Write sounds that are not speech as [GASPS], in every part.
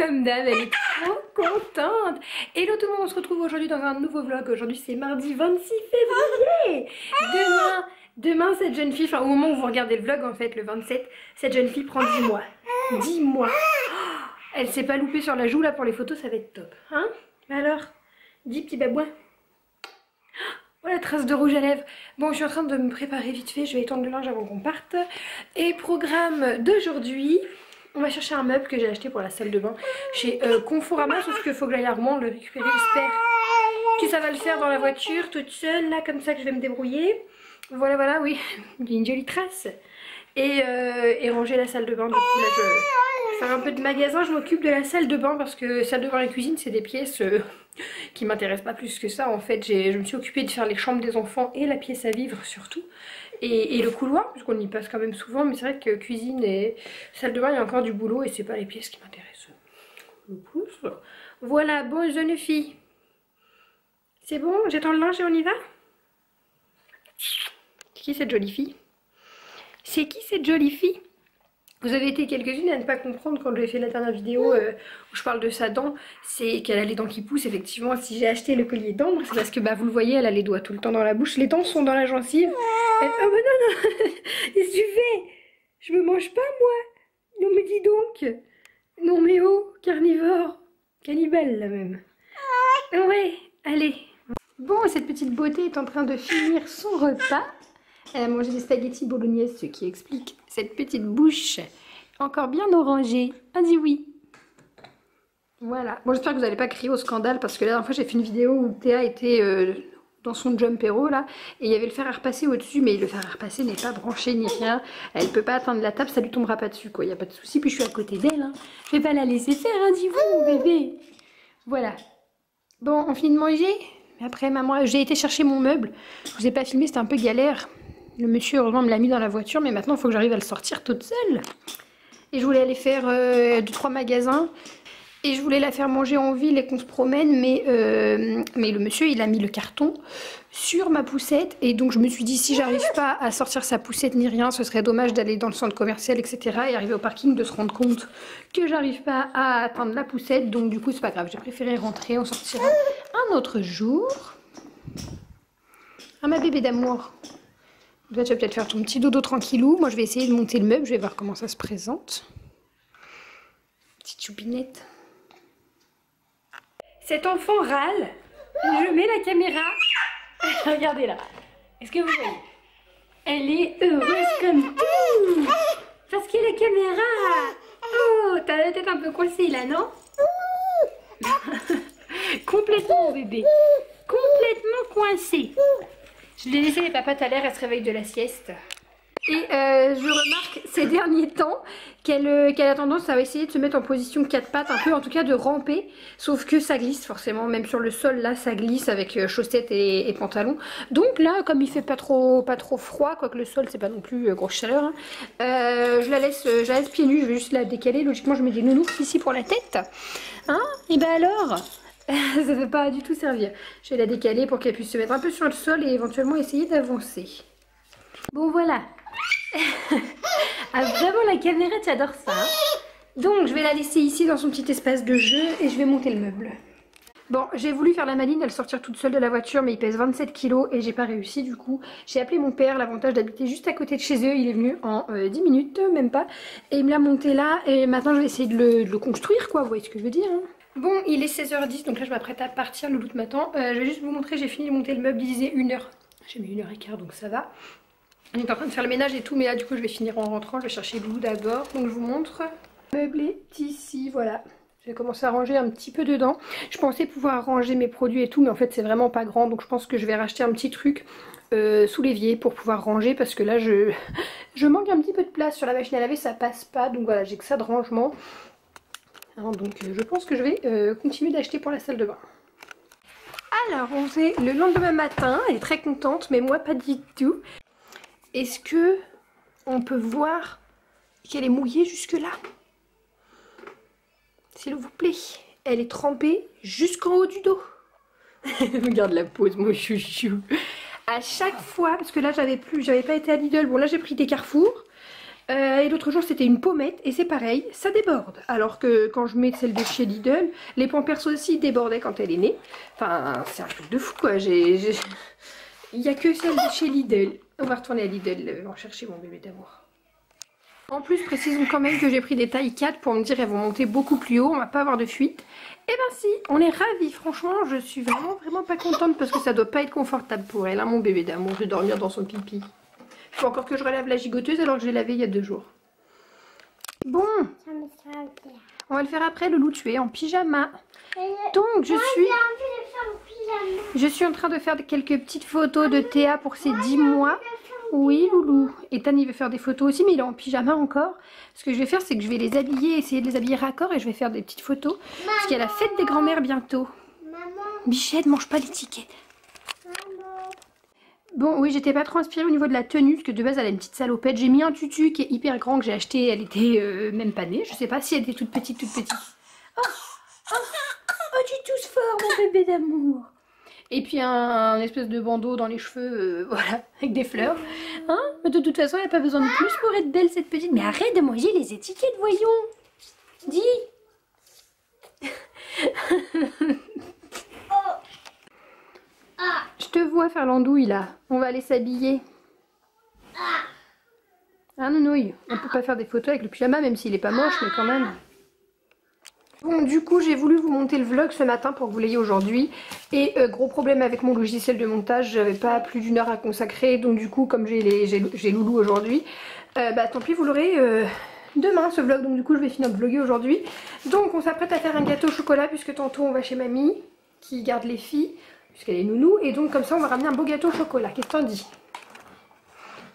comme d'hab, elle est trop contente. Hello tout le monde, on se retrouve aujourd'hui dans un nouveau vlog. Aujourd'hui c'est mardi 26 février. Demain, demain cette jeune fille, enfin au moment où vous regardez le vlog en fait, le 27, cette jeune fille prend 10 mois. 10 mois. Oh, elle s'est pas loupée sur la joue là pour les photos, ça va être top. Hein Alors, 10 petits babouins. Oh la trace de rouge à lèvres Bon je suis en train de me préparer vite fait, je vais étendre le linge avant qu'on parte. Et programme d'aujourd'hui, on va chercher un meuble que j'ai acheté pour la salle de bain chez euh, Conforama, sauf qu'il faut que j'aille à le récupérer, j'espère que ça le faire dans la voiture toute seule, là comme ça que je vais me débrouiller. Voilà voilà oui, [LAUGHS] une jolie trace. Et, euh, et ranger la salle de bain, du coup là je vais faire un peu de magasin, je m'occupe de la salle de bain parce que salle de bain et cuisine c'est des pièces... Euh, [LAUGHS] qui m'intéresse pas plus que ça. En fait, je me suis occupée de faire les chambres des enfants et la pièce à vivre surtout. Et, le couloir, puisqu'on y passe quand même souvent. Mais c'est vrai que cuisine et salle de bain, il y a encore du boulot et c'est pas les pièces qui m'intéressent le plus. Voilà, bon jeune fille. C'est bon, j'attends le linge et on y va? C'est qui cette jolie fille? C'est qui cette jolie fille? Vous avez été quelques-unes à ne pas comprendre quand j'ai fait la dernière vidéo euh, où je parle de sa dent, c'est qu'elle a les dents qui poussent. Effectivement, si j'ai acheté le collier d'ambre, c'est parce que bah, vous le voyez, elle a les doigts tout le temps dans la bouche. Les dents sont dans la gencive. Elle... Oh bah non, non, qu'est-ce que tu fais Je me mange pas moi. Non mais dis donc. Non mais oh, carnivore. Cannibale là même. Ouais, allez. Bon, cette petite beauté est en train de finir son repas. Elle a mangé des spaghettis bolognaises, ce qui explique cette petite bouche encore bien orangée. Ah dit oui. Voilà. Bon, j'espère que vous n'allez pas crier au scandale parce que la dernière fois j'ai fait une vidéo où Théa était euh, dans son jumpero là et il y avait le fer à repasser au-dessus mais le fer à repasser n'est pas branché ni rien. Elle peut pas atteindre la table, ça lui tombera pas dessus quoi. Il n'y a pas de souci. Puis je suis à côté d'elle. Hein. Je vais pas la laisser faire, hein, dis-vous, bébé. Voilà. Bon, on finit de manger? Après, maman, j'ai été chercher mon meuble. Je vous ai pas filmé, c'était un peu galère. Le monsieur, heureusement, me l'a mis dans la voiture, mais maintenant, il faut que j'arrive à le sortir toute seule. Et je voulais aller faire euh, deux, trois magasins. Et je voulais la faire manger en ville et qu'on se promène, mais, euh, mais le monsieur, il a mis le carton sur ma poussette. Et donc, je me suis dit, si j'arrive pas à sortir sa poussette ni rien, ce serait dommage d'aller dans le centre commercial, etc. Et arriver au parking, de se rendre compte que j'arrive pas à atteindre la poussette. Donc, du coup, c'est pas grave. J'ai préféré rentrer. On sortira un autre jour. Ah, ma bébé d'amour. Tu vas peut-être faire ton petit dodo tranquillou. Moi, je vais essayer de monter le meuble. Je vais voir comment ça se présente. Petite choupinette. Cet enfant râle. Je mets la caméra. [LAUGHS] Regardez là. Est-ce que vous voyez? Elle est heureuse comme tout. Parce qu'il y a la caméra. Oh, t'as la tête un peu coincée là, non? [LAUGHS] Complètement bébé. Complètement coincée. Je l'ai laissé les papates à l'air, elle se réveille de la sieste. Et euh, je remarque ces derniers temps euh, qu'elle a tendance à essayer de se mettre en position quatre pattes, un peu en tout cas de ramper, sauf que ça glisse forcément, même sur le sol là ça glisse avec euh, chaussettes et, pantalons. Donc là comme il fait pas trop, pas trop froid, quoique le sol c'est pas non plus grosse chaleur, hein, je, la laisse, je la laisse pieds nus, je vais juste la décaler, logiquement je mets des nounours ici pour la tête. Hein Et ben alors [LAUGHS] ça ne veut pas du tout servir. Je vais la décaler pour qu'elle puisse se mettre un peu sur le sol et éventuellement essayer d'avancer. Bon voilà, [LAUGHS] ah vraiment la caméra tu adores ça hein. Donc je vais la laisser ici dans son petit espace de jeu et je vais monter le meuble Bon j'ai voulu faire la maline, elle sortir toute seule de la voiture mais il pèse 27 kg et j'ai pas réussi du coup J'ai appelé mon père, l'avantage d'habiter juste à côté de chez eux, il est venu en 10 euh, minutes, même pas Et il me l'a monté là et maintenant je vais essayer de le, construire quoi, vous voyez ce que je veux dire hein. Bon, il est 16h10, donc là je m'apprête à partir, le doute m'attend. Euh, je vais juste vous montrer, j'ai fini de monter le meuble, il disait 1h. J'ai mis 1h15, donc ça va. On est en train de faire le ménage et tout, mais là du coup je vais finir en rentrant. Je vais chercher Blue d'abord, donc je vous montre. Le meuble est ici, voilà. J'ai commencé à ranger un petit peu dedans. Je pensais pouvoir ranger mes produits et tout, mais en fait c'est vraiment pas grand. Donc je pense que je vais racheter un petit truc euh, sous l'évier pour pouvoir ranger. Parce que là je, [LAUGHS] je manque un petit peu de place sur la machine à laver, ça passe pas. Donc voilà, j'ai que ça de rangement. Donc euh, je pense que je vais euh, continuer d'acheter pour la salle de bain. Alors on fait le lendemain matin, elle est très contente, mais moi pas du tout. Est-ce que on peut voir qu'elle est mouillée jusque là S'il vous plaît. Elle est trempée jusqu'en haut du dos. [LAUGHS] Regarde la pose, mon chouchou. À chaque fois, parce que là j'avais plus, j'avais pas été à Lidl. Bon là j'ai pris des Carrefour. Euh, et l'autre jour c'était une pommette et c'est pareil, ça déborde. Alors que quand je mets celle de chez Lidl, les pampers aussi débordaient quand elle est née. Enfin, c'est un truc de fou quoi. Il n'y a que celle de chez Lidl. On va retourner à Lidl euh, en chercher mon bébé d'amour. En plus, précisons quand même que j'ai pris des tailles 4 pour me dire qu'elles vont monter beaucoup plus haut, on va pas avoir de fuite. Eh ben si, on est ravis, franchement, je suis vraiment vraiment pas contente parce que ça doit pas être confortable pour elle, hein, mon bébé d'amour, de dormir dans son pipi. Il faut encore que je relève la gigoteuse alors que je l'ai lavée il y a deux jours. Bon, on va le faire après, le loup tué en pyjama. Donc je suis... Je suis en train de faire quelques petites photos de Théa pour ses 10 mois. Oui, Loulou. Et Tan, il veut faire des photos aussi, mais il est en pyjama encore. Ce que je vais faire, c'est que je vais les habiller, essayer de les habiller raccord et je vais faire des petites photos. parce qu'il y a la fête des grands-mères bientôt. Maman. Bichette, mange pas l'étiquette. Bon, oui, j'étais pas trop inspirée au niveau de la tenue, parce que de base, elle a une petite salopette. J'ai mis un tutu qui est hyper grand que j'ai acheté. Elle était euh, même pas née. Je sais pas si elle était toute petite, toute petite. Oh, oh, oh, tu tousses fort, mon bébé d'amour. Et puis un, espèce de bandeau dans les cheveux, euh, [LAUGHS] voilà, avec des fleurs. Hein? Mais de toute façon, elle n'a pas besoin de plus pour être belle, cette petite. Mais arrête de manger les étiquettes, voyons Dis [LAUGHS] Je te vois faire l'andouille, là. On va aller s'habiller. Ah, nounouille, on peut pas faire des photos avec le pyjama, même s'il est pas moche, mais quand même. Bon, du coup, j'ai voulu vous monter le vlog ce matin pour que vous l'ayez aujourd'hui. Et euh, gros problème avec mon logiciel de montage, j'avais pas plus d'une heure à consacrer. Donc du coup, comme j'ai Loulou aujourd'hui, euh, bah tant pis, vous l'aurez euh, demain ce vlog. Donc du coup, je vais finir de vlogger aujourd'hui. Donc on s'apprête à faire un gâteau au chocolat puisque tantôt on va chez mamie qui garde les filles puisqu'elle est nounou. Et donc comme ça, on va ramener un beau gâteau au chocolat. Qu'est-ce que t'en dis?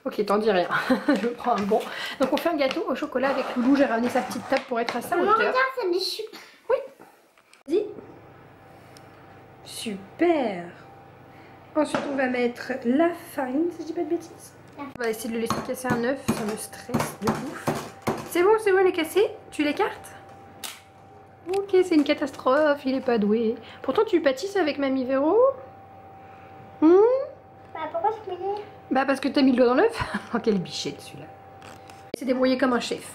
Ok, t'en dis rien. [LAUGHS] je prends un bon. Donc on fait un gâteau au chocolat avec Loulou. J'ai ramené sa petite table pour être à sa hauteur. regarde, ça. Oui. Vas-y. Super. Ensuite, on va mettre la farine, si je dis pas de bêtises. On va essayer de le laisser casser un œuf, ça me stresse de ouf. C'est bon, c'est bon, il est cassé Tu l'écartes Ok, c'est une catastrophe, il est pas doué. Pourtant, tu pâtisses avec Mamie Véro hmm Bah, pourquoi je bah parce que t'as mis le doigt dans l'œuf. [LAUGHS] oh quelle bichette celui-là. Il s'est débrouillé comme un chef.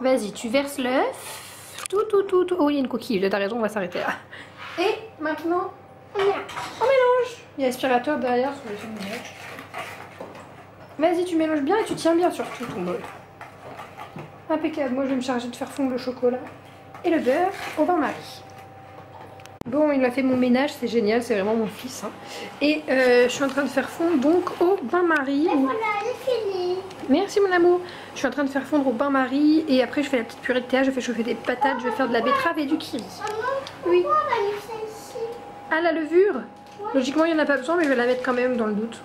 Vas-y, tu verses l'œuf. Tout, tout, tout, tout. Oh, il y a une coquille. T'as raison, on va s'arrêter là. Et maintenant, on mélange. Il y a l'aspirateur derrière sur le Vas-y, tu mélanges bien et tu tiens bien surtout ton bol. Impeccable. Moi, je vais me charger de faire fondre le chocolat et le beurre au bain-marie. Bon, il m'a fait mon ménage, c'est génial, c'est vraiment mon fils. Hein. Et euh, je suis en train de faire fondre donc au bain-marie. Merci mon amour. Je suis en train de faire fondre au bain-marie et après je fais la petite purée de thé, je fais chauffer des patates, je vais faire de la betterave et du kiri. Oui. Ah la levure? Logiquement il n'y en a pas besoin mais je vais la mettre quand même dans le doute.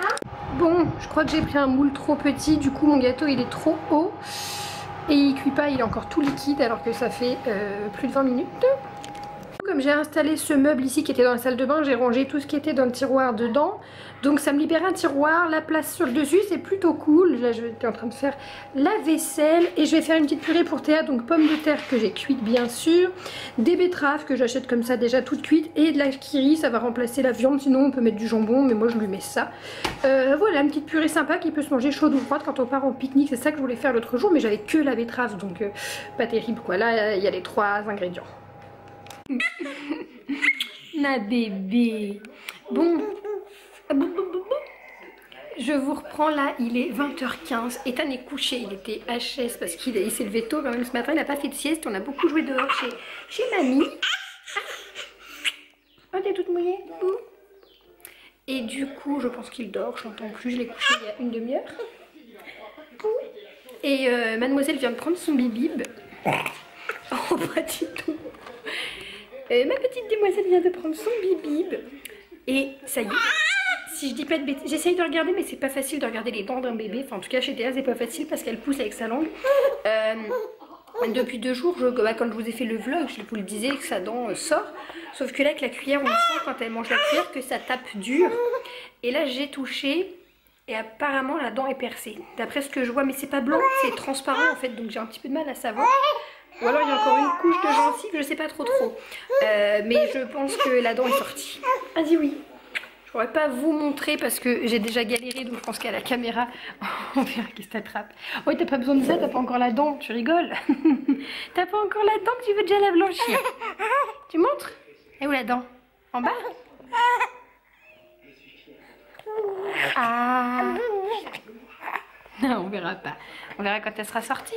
Hein? Bon, je crois que j'ai pris un moule trop petit, du coup mon gâteau il est trop haut. Et il cuit pas, il est encore tout liquide alors que ça fait euh, plus de 20 minutes. Comme j'ai installé ce meuble ici qui était dans la salle de bain, j'ai rangé tout ce qui était dans le tiroir dedans. Donc ça me libère un tiroir, la place sur le dessus, c'est plutôt cool. Là je suis en train de faire la vaisselle et je vais faire une petite purée pour Théa. Donc pommes de terre que j'ai cuites bien sûr, des betteraves que j'achète comme ça déjà toutes cuites et de la kiri, ça va remplacer la viande. Sinon on peut mettre du jambon mais moi je lui mets ça. Euh, voilà une petite purée sympa qui peut se manger chaude ou froide quand on part en pique-nique. C'est ça que je voulais faire l'autre jour mais j'avais que la betterave donc euh, pas terrible quoi. Là il y a les trois ingrédients. [LAUGHS] Ma bébé. Bon. Je vous reprends là, il est 20h15. Ethan est couché, il était HS parce qu'il s'est levé tôt. Même ce matin, il n'a pas fait de sieste. On a beaucoup joué dehors chez, chez mamie. Oh, t'es toute mouillée Et du coup, je pense qu'il dort. Je n'entends plus. Je l'ai couché il y a une demi-heure. Et euh, mademoiselle vient de prendre son bibib. Oh, pas du tout. Euh, ma petite demoiselle vient de prendre son bibib. Et ça y est. Si je dis pas de bêtises, j'essaye de regarder, mais c'est pas facile de regarder les dents d'un bébé. Enfin, en tout cas, chez Théa, c'est pas facile parce qu'elle pousse avec sa langue. Euh, depuis deux jours, bah, quand je vous ai fait le vlog, je vous le disais que sa dent euh, sort. Sauf que là, avec la cuillère, on sent quand elle mange la cuillère que ça tape dur. Et là, j'ai touché. Et apparemment, la dent est percée. D'après ce que je vois, mais c'est pas blanc, c'est transparent en fait. Donc j'ai un petit peu de mal à savoir. Ou alors il y a encore une couche de gencive, je sais pas trop trop. Euh, mais je pense que la dent est sortie. Vas-y oui. Je pourrais pas vous montrer parce que j'ai déjà galéré, donc je pense qu'à la caméra, [LAUGHS] on verra qui t'attrape. Oui, t'as pas besoin de ça, t'as pas encore la dent, tu rigoles. [LAUGHS] t'as pas encore la dent, tu veux déjà la blanchir. tu montres? Et où la dent? En bas? Ah [LAUGHS] Non, on verra pas. On verra quand elle sera sortie.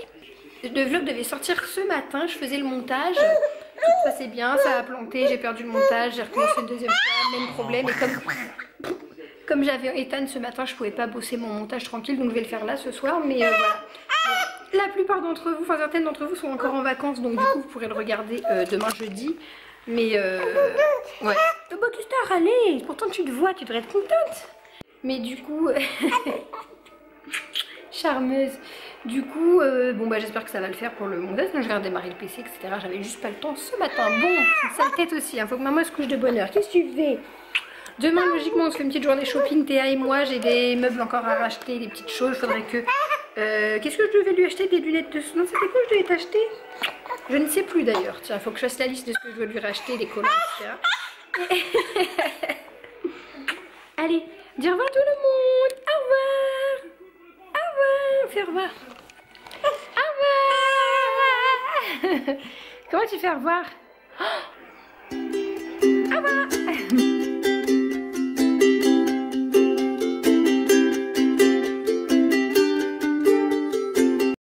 Le vlog devait sortir ce matin, je faisais le montage. Tout ça c'est bien, ça a planté, j'ai perdu le montage, j'ai recommencé une deuxième fois, même problème. Et comme, comme j'avais Ethan ce matin, je pouvais pas bosser mon montage tranquille, donc je vais le faire là ce soir. Mais euh, voilà. La plupart d'entre vous, enfin certaines d'entre vous sont encore en vacances, donc du coup vous pourrez le regarder euh, demain jeudi. Mais euh, ouais. Que t'as râlé Pourtant tu te vois, tu devrais être contente. Mais du coup... [LAUGHS] charmeuse. Du coup, euh, bon bah j'espère que ça va le faire pour le montage. Je vais redémarrer le PC, etc. J'avais juste pas le temps ce matin. Bon, sale tête aussi. Hein. Faut que maman se couche de bonne heure. Qu'est-ce que tu fais? Demain, logiquement, on se fait une petite journée shopping. Théa et moi, j'ai des meubles encore à racheter, des petites choses. Faudrait que. Euh, Qu'est-ce que je devais lui acheter? Des lunettes de. Non, c'était quoi que je devais t'acheter? Je ne sais plus d'ailleurs. Tiens, il faut que je fasse la liste de ce que je dois lui racheter, les collants, etc. [LAUGHS] Allez, dis au revoir tout le monde. Au revoir. Au revoir. Fais au revoir. Au revoir. [LAUGHS] Comment tu fais au revoir [GASPS] revoir.